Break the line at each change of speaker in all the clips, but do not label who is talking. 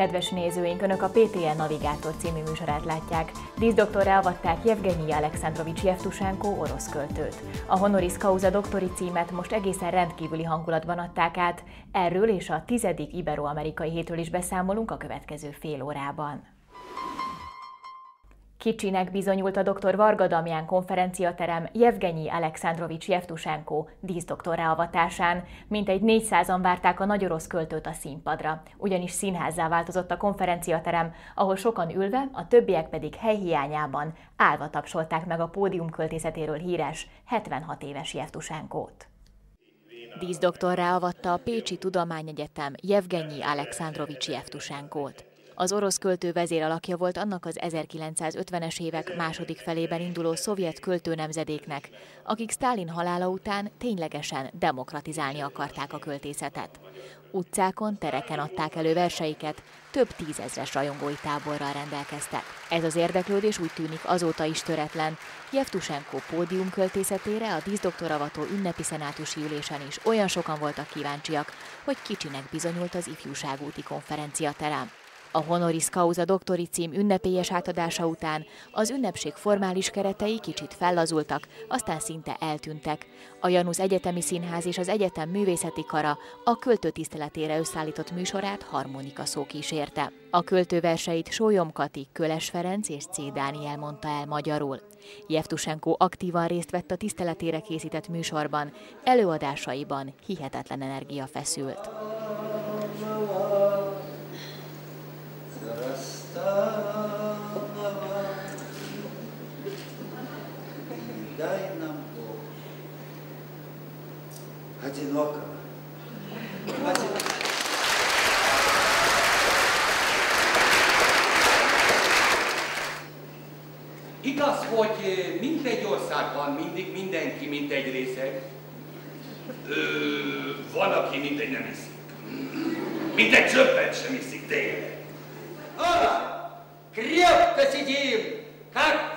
Kedves nézőink, Önök a PTN Navigátor című műsorát látják. Díszdoktorra avatták Jevgenyi Alexandrovics Jevtusenko orosz költőt. A honoris causa doktori címet most egészen rendkívüli hangulatban adták át. Erről és a tizedik Ibero-amerikai hétről is beszámolunk a következő fél órában. Kicsinek bizonyult a dr. Varga Damján konferenciaterem Jevgenyi Alexandrovics Jevtusenko díszdoktorra avatásán. Mintegy 400-an várták a nagy orosz költőt a színpadra, ugyanis színházzá változott a konferenciaterem, ahol sokan ülve, a többiek pedig helyhiányában állva tapsolták meg a pódium költészetéről híres 76 éves Jevtusenkót. Díszdoktorra avatta a Pécsi Tudományegyetem Jevgenyi Alexandrovics Jevtusenkót. Az orosz költő vezéralakja volt annak az 1950-es évek második felében induló szovjet költőnemzedéknek, akik Sztálin halála után ténylegesen demokratizálni akarták a költészetet. Utcákon, tereken adták elő verseiket, több tízezres rajongói táborral rendelkeztek. Ez az érdeklődés úgy tűnik azóta is töretlen. Jevtusenko pódium költészetére a díszdoktoravató ünnepi szenátusi ülésen is olyan sokan voltak kíváncsiak, hogy kicsinek bizonyult az ifjúságúti konferenciaterem. A honoris causa doktori cím ünnepélyes átadása után az ünnepség formális keretei kicsit fellazultak, aztán szinte eltűntek. A Janusz Egyetemi Színház és az Egyetem Művészeti Kara a költő tiszteletére összeállított műsorát harmonika szó kísérte. A költő verseit Sólyom Kati, Köles Ferenc és C. Dániel mondta el magyarul. Jevtusenko aktívan részt vett a tiszteletére készített műsorban, előadásaiban hihetetlen energia feszült.
одинокого. Одинокого.
Igaz, hogy mindegy országban mindig mindenki mint egy részeg? Ö, van, aki mindegy nem iszik. Mint egy csöppet sem iszik, tényleg.
А, крепко сидим, как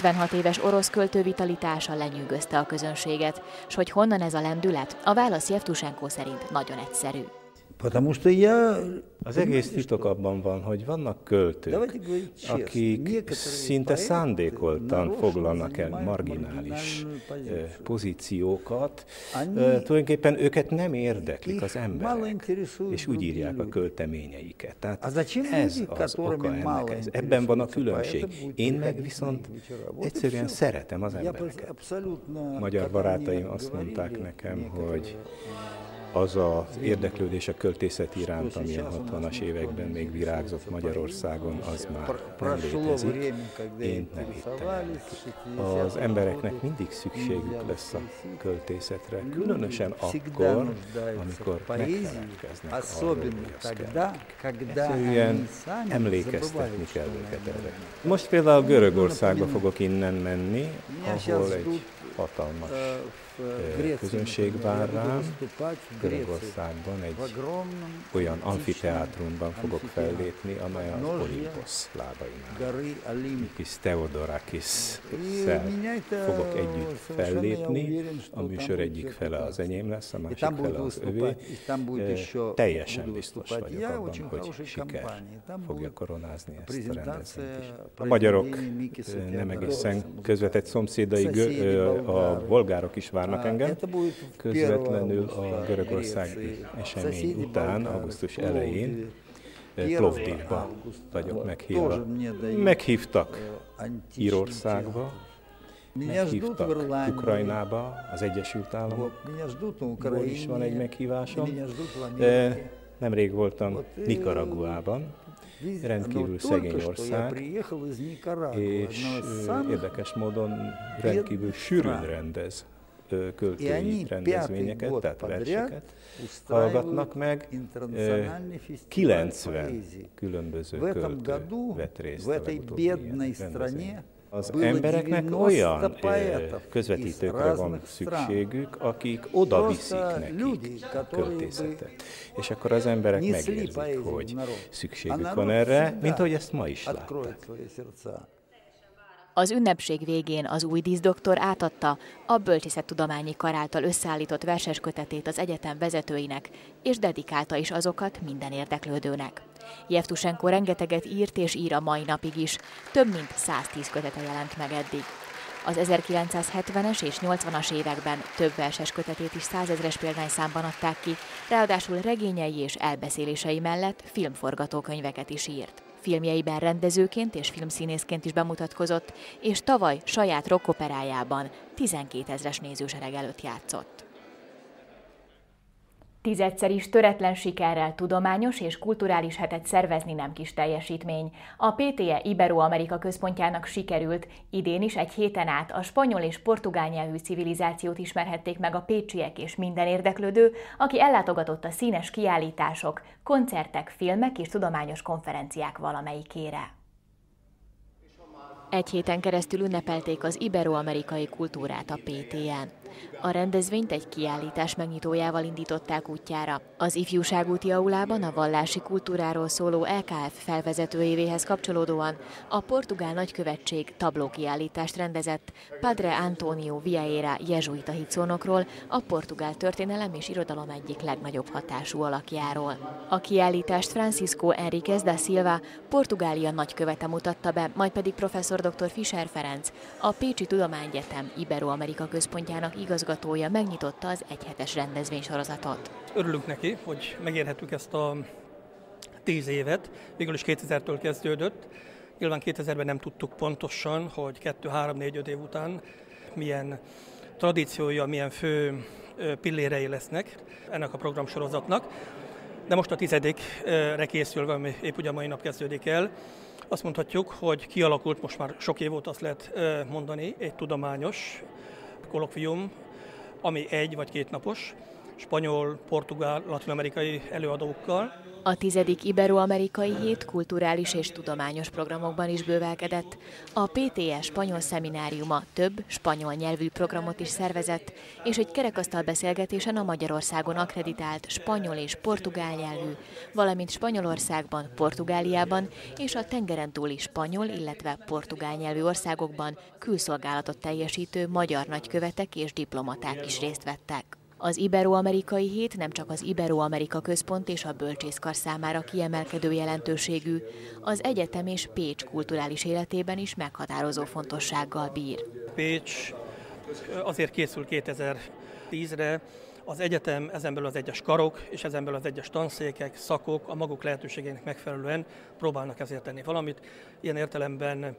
76 éves orosz költő vitalitása lenyűgözte a közönséget, és hogy honnan ez a lendület, a válasz Jevtusenko szerint nagyon egyszerű.
Потому что я...
Az egész titok abban van, hogy vannak költők, akik szinte szándékoltan foglalnak el marginális pozíciókat. Tulajdonképpen őket nem érdeklik az emberek, és úgy írják a költeményeiket. Tehát ez az oka ennek. Ez, ebben van a különbség. Én meg viszont egyszerűen szeretem az embereket. Magyar barátaim azt mondták nekem, hogy az az érdeklődés a költészet iránt, ami a 60-as években még virágzott Magyarországon, az már nem létezik. Én nem hittem el Az embereknek mindig szükségük lesz a költészetre, különösen akkor, amikor megfelelkeznek arról, hogy Egyszerűen emlékeztetni kell őket erre. Most például Görögországba fogok innen menni, ahol egy hatalmas közönség vár rám. Görögországban egy olyan amfiteátrumban fogok fellépni, amely az Olympos lábainál. Kis Theodorakis fogok együtt fellépni, a műsor egyik fele az enyém lesz, a másik fele az övé. Teljesen biztos vagyok abban, hogy siker fogja koronázni ezt a rendezvényt A magyarok nem egészen közvetett szomszédai, a bolgárok is várnak várnak engem. Közvetlenül a Görögország esemény után, augusztus elején, Plovdivba vagyok meghívva. Meghívtak Írországba, meghívtak Ukrajnába, az Egyesült Államokból is van egy meghívásom. Nemrég voltam Nikaraguában, rendkívül szegény ország, és érdekes módon rendkívül sűrűn rendez költői rendezvényeket, tehát verseket hallgatnak meg. 90 különböző költő vett részt a legutóbbi
Az embereknek olyan közvetítőkre van szükségük, akik oda viszik nekik költészetet. És akkor az emberek megérzik, hogy szükségük van erre, mint ahogy ezt ma is látták.
Az ünnepség végén az új díszdoktor átadta a Bölcsészettudományi Kar által összeállított verses kötetét az egyetem vezetőinek, és dedikálta is azokat minden érdeklődőnek. Jevtusenko rengeteget írt és ír a mai napig is, több mint 110 kötete jelent meg eddig. Az 1970-es és 80-as években több verses kötetét is százezres példányszámban adták ki, ráadásul regényei és elbeszélései mellett filmforgatókönyveket is írt. Filmjeiben rendezőként és filmszínészként is bemutatkozott, és tavaly saját rockoperájában 12 ezres nézősereg előtt játszott. Tizedszer is töretlen sikerrel tudományos és kulturális hetet szervezni nem kis teljesítmény. A PTE Ibero-Amerika központjának sikerült, idén is egy héten át a spanyol és portugál nyelvű civilizációt ismerhették meg a pécsiek és minden érdeklődő, aki ellátogatott a színes kiállítások, koncertek, filmek és tudományos konferenciák valamelyikére. Egy héten keresztül ünnepelték az ibero-amerikai kultúrát a PTN. A rendezvényt egy kiállítás megnyitójával indították útjára. Az ifjúságúti aulában a vallási kultúráról szóló LKF felvezetőjévéhez kapcsolódóan a portugál nagykövetség tablókiállítást rendezett Padre Antonio Vieira jezsuita hitszónokról, a portugál történelem és irodalom egyik legnagyobb hatású alakjáról. A kiállítást Francisco Enriquez da Silva, Portugália nagykövete mutatta be, majd pedig professzor dr. Fischer Ferenc, a Pécsi Tudományegyetem Ibero-Amerika központjának igazgatója megnyitotta az egyhetes rendezvénysorozatot.
Örülünk neki, hogy megérhetük ezt a tíz évet, végül is 2000-től kezdődött. Nyilván 2000-ben nem tudtuk pontosan, hogy 2, 3, 4, 5 év után milyen tradíciója, milyen fő pillérei lesznek ennek a programsorozatnak. De most a tizedikre készülve, ami épp ugye mai nap kezdődik el, azt mondhatjuk, hogy kialakult most már sok év óta azt lehet mondani, egy tudományos kolokvium, ami egy vagy két napos, spanyol, portugál, latin-amerikai előadókkal.
A tizedik Ibero-amerikai hét kulturális és tudományos programokban is bővelkedett. A PTE spanyol szemináriuma több spanyol nyelvű programot is szervezett, és egy kerekasztal beszélgetésen a Magyarországon akreditált spanyol és portugál nyelvű, valamint Spanyolországban, Portugáliában és a tengeren túli spanyol, illetve portugál nyelvű országokban külszolgálatot teljesítő magyar nagykövetek és diplomaták is részt vettek. Az Ibero-amerikai hét nem csak az Ibero-amerika központ és a bölcsészkar számára kiemelkedő jelentőségű, az egyetem és Pécs kulturális életében is meghatározó fontossággal bír.
Pécs azért készül 2010-re, az egyetem, ezen belül az egyes karok, és ezen belül az egyes tanszékek, szakok a maguk lehetőségének megfelelően próbálnak ezért tenni valamit. Ilyen értelemben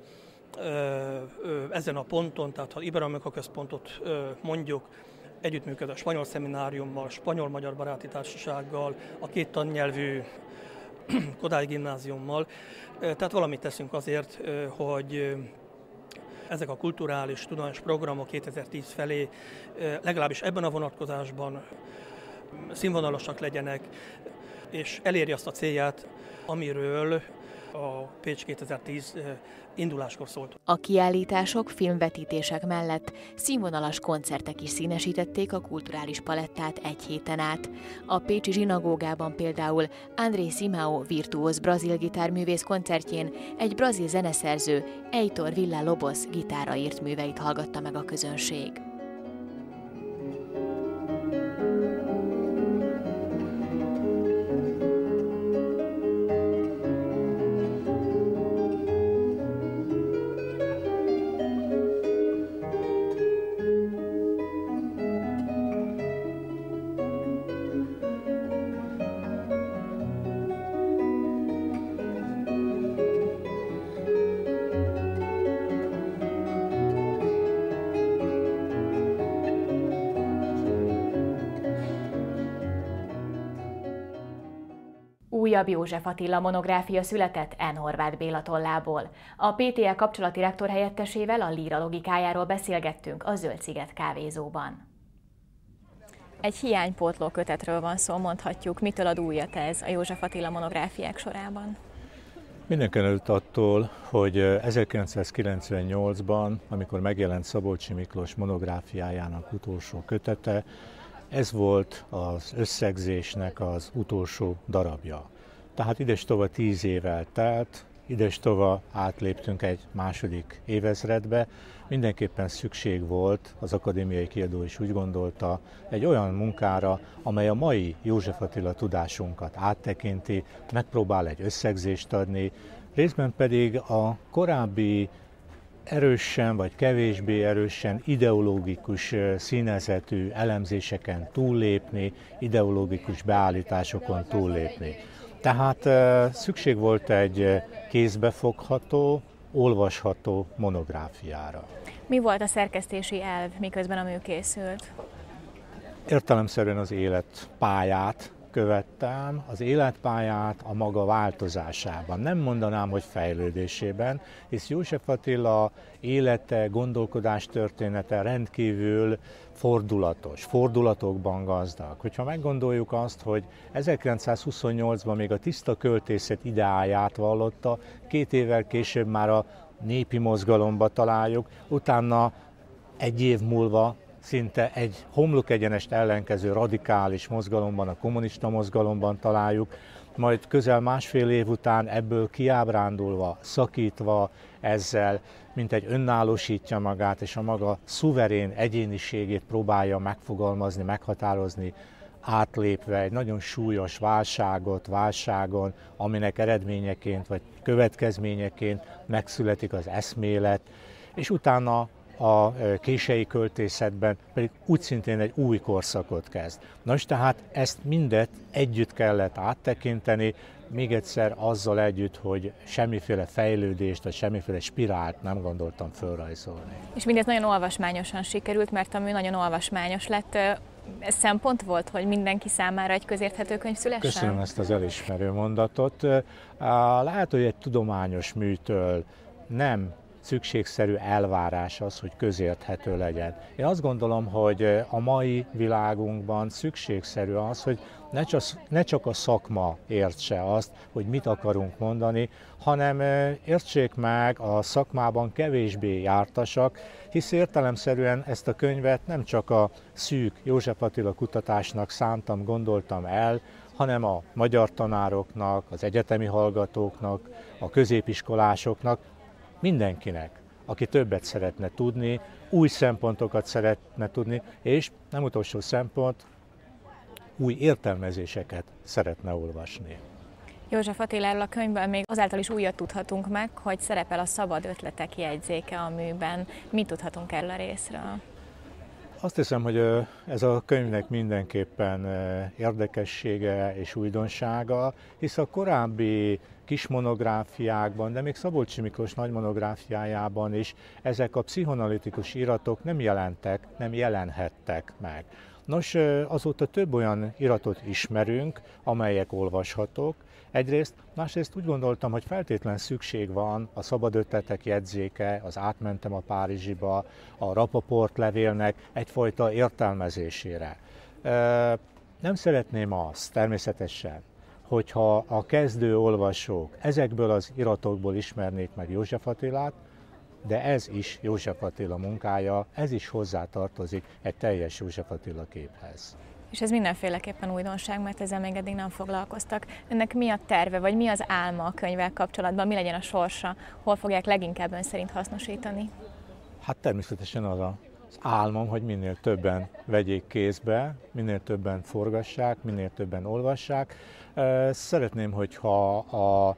ezen a ponton, tehát ha Ibero-amerika központot mondjuk, együttműköd a spanyol szemináriummal, spanyol-magyar baráti társasággal, a két tannyelvű Kodály gimnáziummal. Tehát valamit teszünk azért, hogy ezek a kulturális, tudományos programok 2010 felé legalábbis ebben a vonatkozásban színvonalasak legyenek, és elérje azt a célját, amiről a Pécs 2010 induláskor szólt.
A kiállítások, filmvetítések mellett színvonalas koncertek is színesítették a kulturális palettát egy héten át. A Pécsi zsinagógában például André Simao virtuóz brazil gitárművész koncertjén egy brazil zeneszerző, Eitor Villa Lobos gitára írt műveit hallgatta meg a közönség. Újabb József Attila monográfia született N. Horváth Béla tollából. A PTL kapcsolati rektor helyettesével a líra logikájáról beszélgettünk a Zöldsziget kávézóban. Egy hiánypótló kötetről van szó, mondhatjuk. Mitől ad újat ez a József Attila monográfiák sorában?
Mindenken előtt attól, hogy 1998-ban, amikor megjelent Szabolcsi Miklós monográfiájának utolsó kötete, ez volt az összegzésnek az utolsó darabja. Tehát ides tova tíz évvel telt, ides tova átléptünk egy második évezredbe, mindenképpen szükség volt, az akadémiai kiadó is úgy gondolta, egy olyan munkára, amely a mai József Attila tudásunkat áttekinti, megpróbál egy összegzést adni, részben pedig a korábbi erősen vagy kevésbé erősen ideológikus színezetű elemzéseken túllépni, ideológikus beállításokon túllépni. Tehát szükség volt egy kézbefogható, olvasható monográfiára.
Mi volt a szerkesztési elv, miközben a mű készült?
Értelemszerűen az életpályát követtem, az életpályát a maga változásában. Nem mondanám, hogy fejlődésében, hisz József Attila élete, gondolkodás története rendkívül fordulatos, fordulatokban gazdag. Hogyha meggondoljuk azt, hogy 1928-ban még a tiszta költészet ideáját vallotta, két évvel később már a népi mozgalomba találjuk, utána egy év múlva szinte egy homlok egyenest ellenkező radikális mozgalomban, a kommunista mozgalomban találjuk, majd közel másfél év után ebből kiábrándulva, szakítva ezzel, mint egy önállósítja magát, és a maga szuverén egyéniségét próbálja megfogalmazni, meghatározni, átlépve egy nagyon súlyos válságot, válságon, aminek eredményeként vagy következményeként megszületik az eszmélet, és utána a kései költészetben pedig úgy szintén egy új korszakot kezd. Nos, tehát ezt mindet együtt kellett áttekinteni, még egyszer azzal együtt, hogy semmiféle fejlődést, vagy semmiféle spirált nem gondoltam fölrajzolni.
És mindez nagyon olvasmányosan sikerült, mert ami nagyon olvasmányos lett. Ez szempont volt, hogy mindenki számára egy közérthető könyv szülessen?
Köszönöm ezt az elismerő mondatot. Lehet, hogy egy tudományos műtől nem szükségszerű elvárás az, hogy közérthető legyen. Én azt gondolom, hogy a mai világunkban szükségszerű az, hogy ne csak, ne csak a szakma értse azt, hogy mit akarunk mondani, hanem értsék meg a szakmában kevésbé jártasak, hisz értelemszerűen ezt a könyvet nem csak a szűk József Attila kutatásnak szántam, gondoltam el, hanem a magyar tanároknak, az egyetemi hallgatóknak, a középiskolásoknak, mindenkinek, aki többet szeretne tudni, új szempontokat szeretne tudni, és nem utolsó szempont, új értelmezéseket szeretne olvasni.
József Attiláról a könyvben még azáltal is újat tudhatunk meg, hogy szerepel a szabad ötletek jegyzéke a műben. Mit tudhatunk erről a részről?
Azt hiszem, hogy ez a könyvnek mindenképpen érdekessége és újdonsága, hisz a korábbi kis monográfiákban, de még Szabolcsi Miklós nagy monográfiájában is ezek a pszichonalitikus iratok nem jelentek, nem jelenhettek meg. Nos, azóta több olyan iratot ismerünk, amelyek olvashatók, egyrészt, másrészt úgy gondoltam, hogy feltétlen szükség van a szabad ötletek jegyzéke, az átmentem a Párizsiba, a Rapaport levélnek egyfajta értelmezésére. Nem szeretném azt természetesen, hogyha a kezdő olvasók ezekből az iratokból ismernék meg József Attilát, de ez is József Attila munkája, ez is hozzátartozik egy teljes József Attila képhez.
És ez mindenféleképpen újdonság, mert ezzel még eddig nem foglalkoztak. Ennek mi a terve, vagy mi az álma a könyvvel kapcsolatban, mi legyen a sorsa, hol fogják leginkább ön szerint hasznosítani?
Hát természetesen az a az álmom, hogy minél többen vegyék kézbe, minél többen forgassák, minél többen olvassák. Szeretném, hogyha a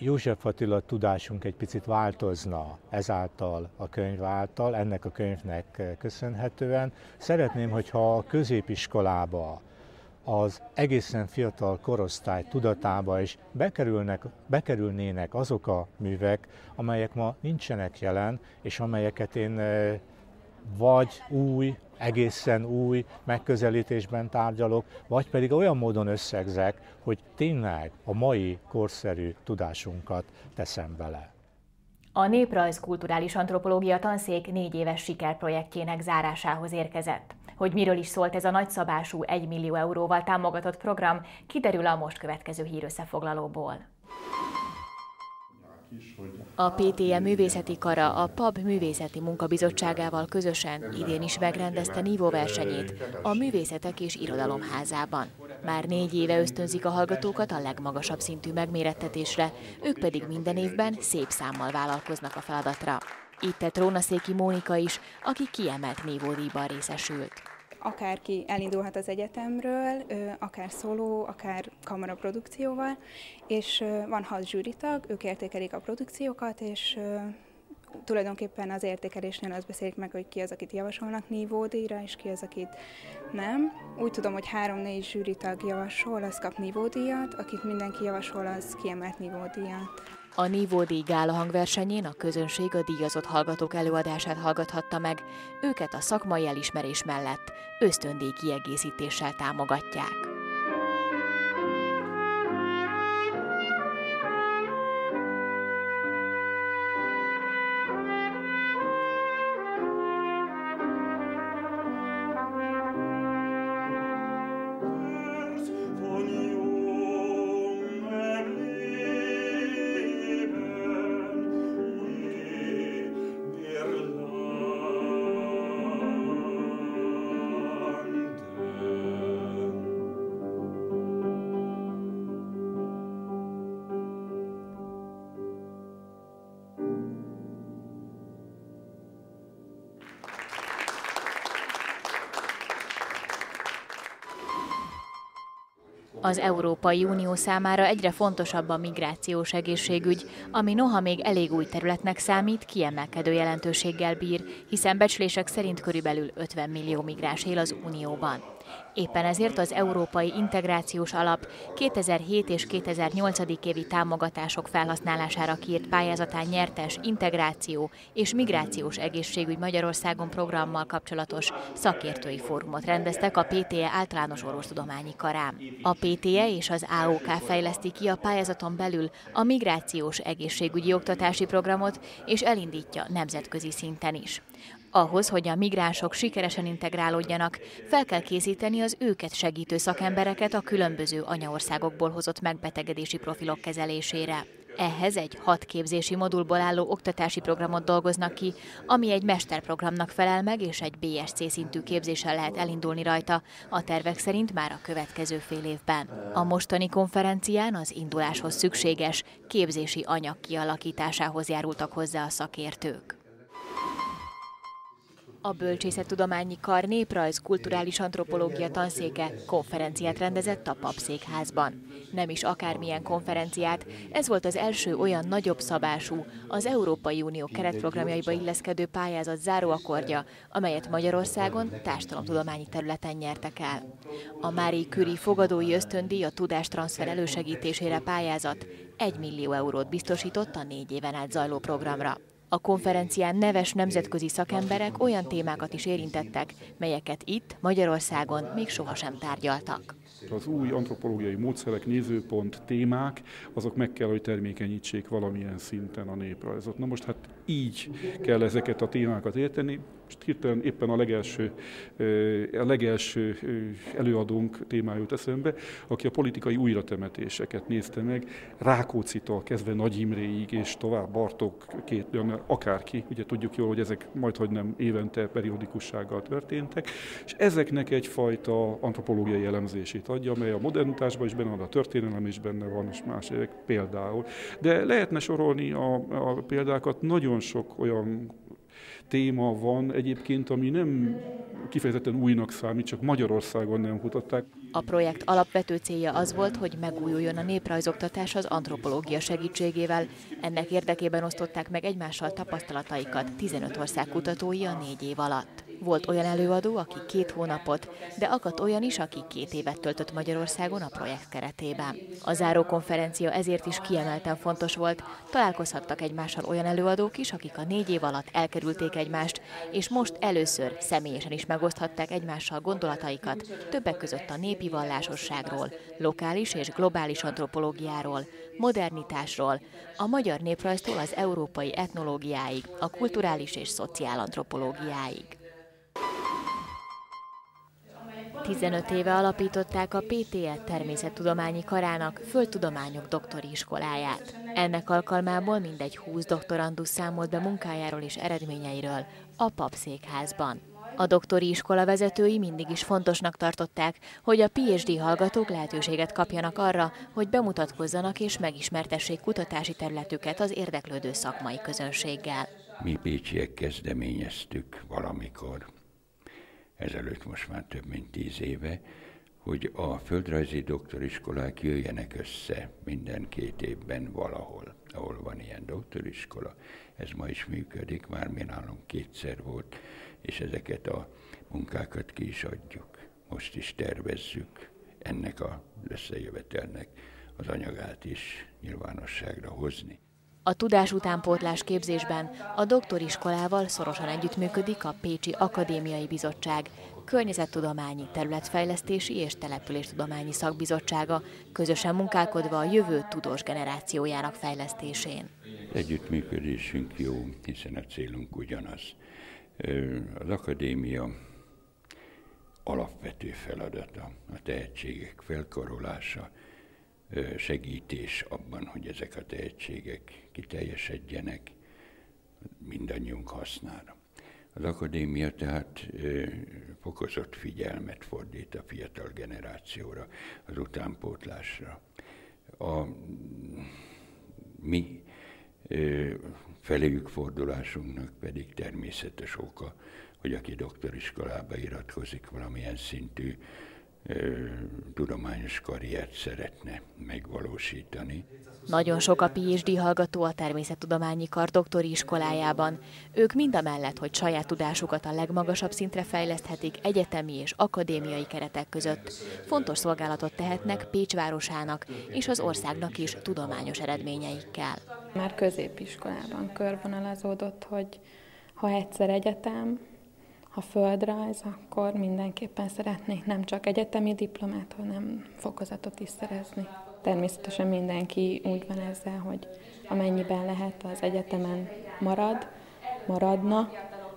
József Attila tudásunk egy picit változna ezáltal a könyv által, ennek a könyvnek köszönhetően. Szeretném, hogyha a középiskolába az egészen fiatal korosztály tudatába is bekerülnek, bekerülnének azok a művek, amelyek ma nincsenek jelen, és amelyeket én vagy új, egészen új megközelítésben tárgyalok, vagy pedig olyan módon összegzek, hogy tényleg a mai korszerű tudásunkat teszem bele.
A Néprajz Kulturális Antropológia tanszék négy éves sikerprojektjének zárásához érkezett. Hogy miről is szólt ez a nagyszabású 1 millió euróval támogatott program, kiderül a most következő hírösszefoglalóból. A PTE művészeti kara a PAB művészeti munkabizottságával közösen idén is megrendezte Nívó versenyét a Művészetek és Irodalomházában. Már négy éve ösztönzik a hallgatókat a legmagasabb szintű megmérettetésre, ők pedig minden évben szép számmal vállalkoznak a feladatra. Itt tett Rónaszéki Mónika is, aki kiemelt nívódíjban részesült
akárki elindulhat az egyetemről, akár szóló, akár kamaraprodukcióval, és van hat zsűritag, ők értékelik a produkciókat, és tulajdonképpen az értékelésnél azt beszélik meg, hogy ki az, akit javasolnak nívódíjra, és ki az, akit nem. Úgy tudom, hogy három-négy zsűritag javasol, az kap nívódíjat, akit mindenki javasol, az kiemelt nívódíjat.
A Nívó díj gála hangversenyén a közönség a díjazott hallgatók előadását hallgathatta meg, őket a szakmai elismerés mellett ösztöndíj kiegészítéssel támogatják. Az Európai Unió számára egyre fontosabb a migrációs egészségügy, ami noha még elég új területnek számít, kiemelkedő jelentőséggel bír, hiszen becslések szerint körülbelül 50 millió migráns él az Unióban. Éppen ezért az Európai Integrációs Alap 2007 és 2008. évi támogatások felhasználására kiírt pályázatán nyertes integráció és migrációs egészségügy Magyarországon programmal kapcsolatos szakértői fórumot rendeztek a PTE általános orvostudományi karám. A PTE és az AOK fejleszti ki a pályázaton belül a migrációs egészségügyi oktatási programot, és elindítja nemzetközi szinten is. Ahhoz, hogy a migránsok sikeresen integrálódjanak, fel kell készíteni az őket segítő szakembereket a különböző anyaországokból hozott megbetegedési profilok kezelésére. Ehhez egy hat képzési modulból álló oktatási programot dolgoznak ki, ami egy mesterprogramnak felel meg, és egy BSC szintű képzéssel lehet elindulni rajta, a tervek szerint már a következő fél évben. A mostani konferencián az induláshoz szükséges képzési anyag kialakításához járultak hozzá a szakértők. A Bölcsészettudományi Kar néprajz kulturális antropológia tanszéke konferenciát rendezett a Papszékházban. Nem is akármilyen konferenciát, ez volt az első olyan nagyobb szabású, az Európai Unió keretprogramjaiba illeszkedő pályázat záróakordja, amelyet Magyarországon társadalomtudományi területen nyertek el. A Mári Küri fogadói ösztöndíj a tudástranszfer elősegítésére pályázat 1 millió eurót biztosított a négy éven át zajló programra. A konferencián neves nemzetközi szakemberek olyan témákat is érintettek, melyeket itt, Magyarországon még sohasem tárgyaltak.
Az új antropológiai módszerek, nézőpont, témák, azok meg kell, hogy termékenyítsék valamilyen szinten a néprajzot. Na most hát így kell ezeket a témákat érteni. Most hirtelen éppen a legelső, a legelső előadónk témája eszembe, aki a politikai újratemetéseket nézte meg, Rákócitól kezdve Nagy Imréig és tovább Bartók, két, akárki, ugye tudjuk jól, hogy ezek majd hogy nem évente periódikussággal történtek, és ezeknek egyfajta antropológiai elemzését adja, amely a modernitásban is benne van, a történelem is benne van, és más például. De lehetne sorolni a, a példákat, nagyon sok olyan téma van egyébként, ami nem kifejezetten újnak számít, csak Magyarországon nem kutatták.
A projekt alapvető célja az volt, hogy megújuljon a néprajzoktatás az antropológia segítségével. Ennek érdekében osztották meg egymással tapasztalataikat 15 ország kutatói a négy év alatt. Volt olyan előadó, aki két hónapot, de akadt olyan is, aki két évet töltött Magyarországon a projekt keretében. A záró konferencia ezért is kiemelten fontos volt, találkozhattak egymással olyan előadók is, akik a négy év alatt elkerülték egymást, és most először személyesen is megoszthatták egymással gondolataikat, többek között a népi vallásosságról, lokális és globális antropológiáról, modernitásról, a magyar néprajztól az európai etnológiáig, a kulturális és szociálantropológiáig. 15 éve alapították a PTE természettudományi karának földtudományok doktori iskoláját. Ennek alkalmából mindegy 20 doktorandus számolt be munkájáról és eredményeiről a papszékházban. A doktori iskola vezetői mindig is fontosnak tartották, hogy a PhD hallgatók lehetőséget kapjanak arra, hogy bemutatkozzanak és megismertessék kutatási területüket az érdeklődő szakmai közönséggel.
Mi pécsiek kezdeményeztük valamikor, ezelőtt most már több mint tíz éve, hogy a földrajzi doktoriskolák jöjjenek össze minden két évben valahol, ahol van ilyen doktoriskola. Ez ma is működik, már mi nálunk kétszer volt, és ezeket a munkákat ki is adjuk. Most is tervezzük ennek a összejövetelnek az anyagát is nyilvánosságra hozni.
A tudás utánpótlás képzésben a doktoriskolával szorosan együttműködik a Pécsi Akadémiai Bizottság, Környezettudományi, Területfejlesztési és Településtudományi Szakbizottsága, közösen munkálkodva a jövő tudós generációjának fejlesztésén.
Együttműködésünk jó, hiszen a célunk ugyanaz. Az akadémia alapvető feladata a tehetségek felkarolása, segítés abban, hogy ezek a tehetségek kiteljesedjenek mindannyiunk hasznára. Az akadémia tehát fokozott figyelmet fordít a fiatal generációra, az utánpótlásra. A mi feléjük fordulásunknak pedig természetes oka, hogy aki doktoriskolába iratkozik valamilyen szintű tudományos karriert szeretne megvalósítani.
Nagyon sok a PhD hallgató a természettudományi kar doktori iskolájában. Ők mind a mellett, hogy saját tudásukat a legmagasabb szintre fejleszthetik egyetemi és akadémiai keretek között. Fontos szolgálatot tehetnek Pécs városának és az országnak is tudományos eredményeikkel.
Már középiskolában körvonalazódott, hogy ha egyszer egyetem, ha földrajz, akkor mindenképpen szeretnék nem csak egyetemi diplomát, hanem fokozatot is szerezni. Természetesen mindenki úgy van ezzel, hogy amennyiben lehet az egyetemen marad, maradna,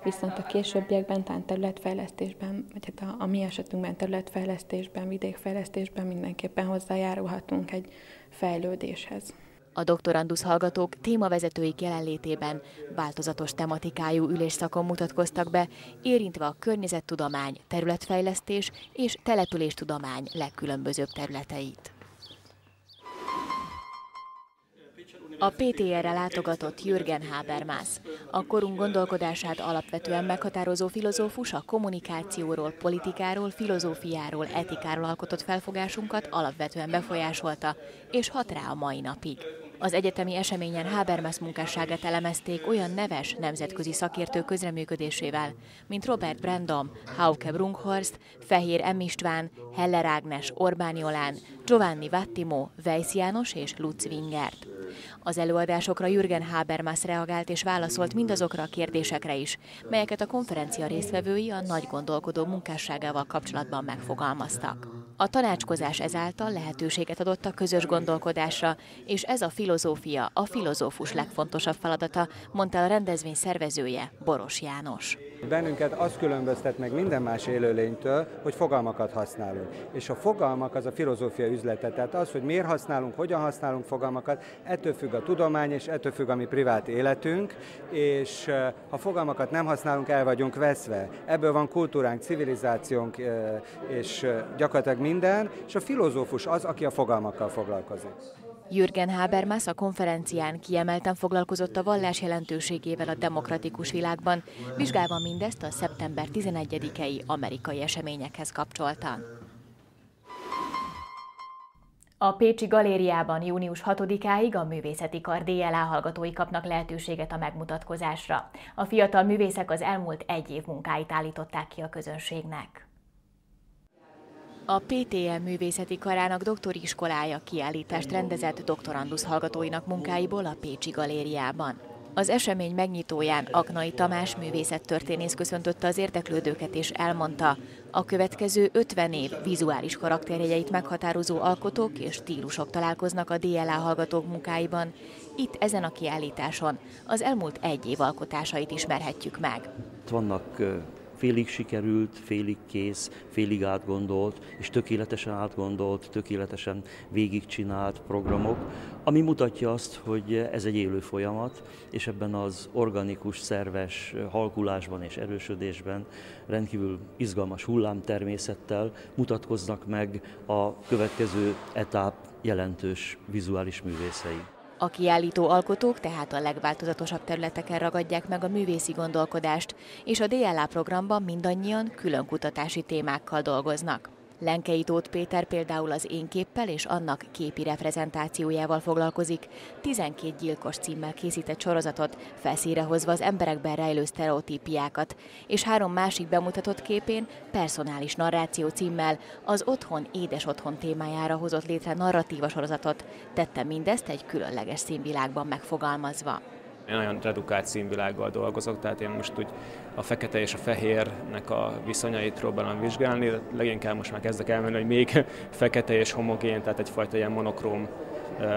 viszont a későbbiekben, talán területfejlesztésben, vagy hát a, a mi esetünkben területfejlesztésben, vidékfejlesztésben mindenképpen hozzájárulhatunk egy fejlődéshez.
A doktorandusz hallgatók témavezetőik jelenlétében változatos tematikájú ülésszakon mutatkoztak be, érintve a környezettudomány, területfejlesztés és településtudomány legkülönbözőbb területeit. A PTR-re látogatott Jürgen Habermas. A korunk gondolkodását alapvetően meghatározó filozófus a kommunikációról, politikáról, filozófiáról, etikáról alkotott felfogásunkat alapvetően befolyásolta, és hat rá a mai napig. Az egyetemi eseményen Habermas munkásságát elemezték olyan neves nemzetközi szakértő közreműködésével, mint Robert Brandom, Hauke Brunkhorst, Fehér M. István, Heller Ágnes, Orbán Jolán, Giovanni Vattimo, Weiss János és Lutz Wingert. Az előadásokra Jürgen Habermas reagált és válaszolt mindazokra a kérdésekre is, melyeket a konferencia résztvevői a nagy gondolkodó munkásságával kapcsolatban megfogalmaztak. A tanácskozás ezáltal lehetőséget adott a közös gondolkodásra, és ez a filozófia a filozófus legfontosabb feladata, mondta a rendezvény szervezője, Boros János.
Bennünket az különböztet meg minden más élőlénytől, hogy fogalmakat használunk. És a fogalmak az a filozófia üzlete. Tehát az, hogy miért használunk, hogyan használunk fogalmakat, ettől függ a tudomány, és ettől függ a mi privát életünk, és ha fogalmakat nem használunk, el vagyunk veszve. Ebből van kultúránk, civilizációnk, és gyakorlatilag minden, és a filozófus az, aki a fogalmakkal foglalkozik.
Jürgen Habermas a konferencián kiemelten foglalkozott a vallás jelentőségével a demokratikus világban, vizsgálva mindezt a szeptember 11-i amerikai eseményekhez kapcsoltan. A Pécsi Galériában június 6-áig a művészeti kar DLA hallgatói kapnak lehetőséget a megmutatkozásra. A fiatal művészek az elmúlt egy év munkáit állították ki a közönségnek. A PTM művészeti karának doktori iskolája kiállítást rendezett doktorandusz hallgatóinak munkáiból a Pécsi Galériában. Az esemény megnyitóján Aknai Tamás művészettörténész köszöntötte az érdeklődőket és elmondta, a következő 50 év vizuális karakterjeit meghatározó alkotók és stílusok találkoznak a DLA hallgatók munkáiban. Itt ezen a kiállításon az elmúlt egy év alkotásait ismerhetjük meg.
Vannak félig sikerült, félig kész, félig átgondolt, és tökéletesen átgondolt, tökéletesen végigcsinált programok, ami mutatja azt, hogy ez egy élő folyamat, és ebben az organikus, szerves halkulásban és erősödésben rendkívül izgalmas hullámtermészettel mutatkoznak meg a következő etáp jelentős vizuális művészei.
A kiállító alkotók tehát a legváltozatosabb területeken ragadják meg a művészi gondolkodást, és a DLA programban mindannyian külön kutatási témákkal dolgoznak. Lenkei Tóth Péter például az én képpel és annak képi reprezentációjával foglalkozik. 12 gyilkos címmel készített sorozatot, felszíre hozva az emberekben rejlő sztereotípiákat, és három másik bemutatott képén personális narráció címmel az otthon édes otthon témájára hozott létre narratíva sorozatot, tette mindezt egy különleges színvilágban megfogalmazva.
Én nagyon redukált színvilággal dolgozok, tehát én most úgy a fekete és a fehérnek a viszonyait próbálom vizsgálni, leginkább most már kezdek elmenni, hogy még fekete és homogén, tehát egyfajta ilyen monokróm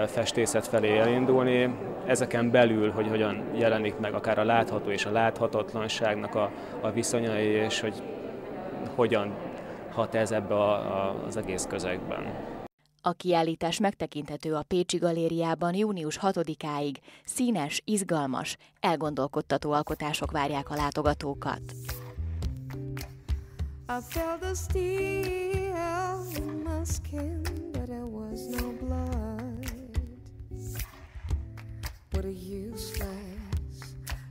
festészet felé elindulni. Ezeken belül, hogy hogyan jelenik meg akár a látható és a láthatatlanságnak a, a viszonyai, és hogy hogyan hat ez ebbe a, a, az egész közegben.
A kiállítás megtekinthető a Pécsi Galériában június 6-áig. Színes, izgalmas, elgondolkodtató alkotások várják a látogatókat. I felt the steel in my skin, but there was no blood. What a useless,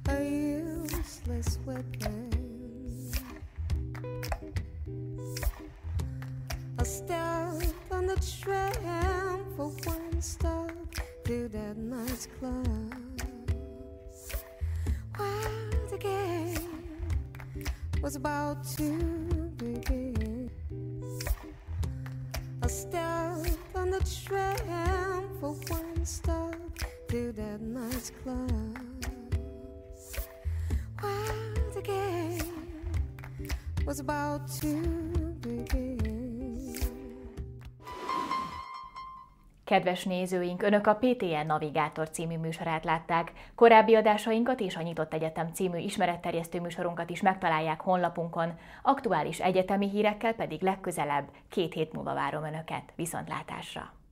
a useless weapon. Tram for one stop to that nice club. While the game was about to begin, a step on the tram for one stop to that nice club. While the game was about to begin. Kedves nézőink, Önök a PTN Navigátor című műsorát látták. Korábbi adásainkat és a Nyitott Egyetem című ismeretterjesztő műsorunkat is megtalálják honlapunkon, aktuális egyetemi hírekkel pedig legközelebb két hét múlva várom Önöket. Viszontlátásra!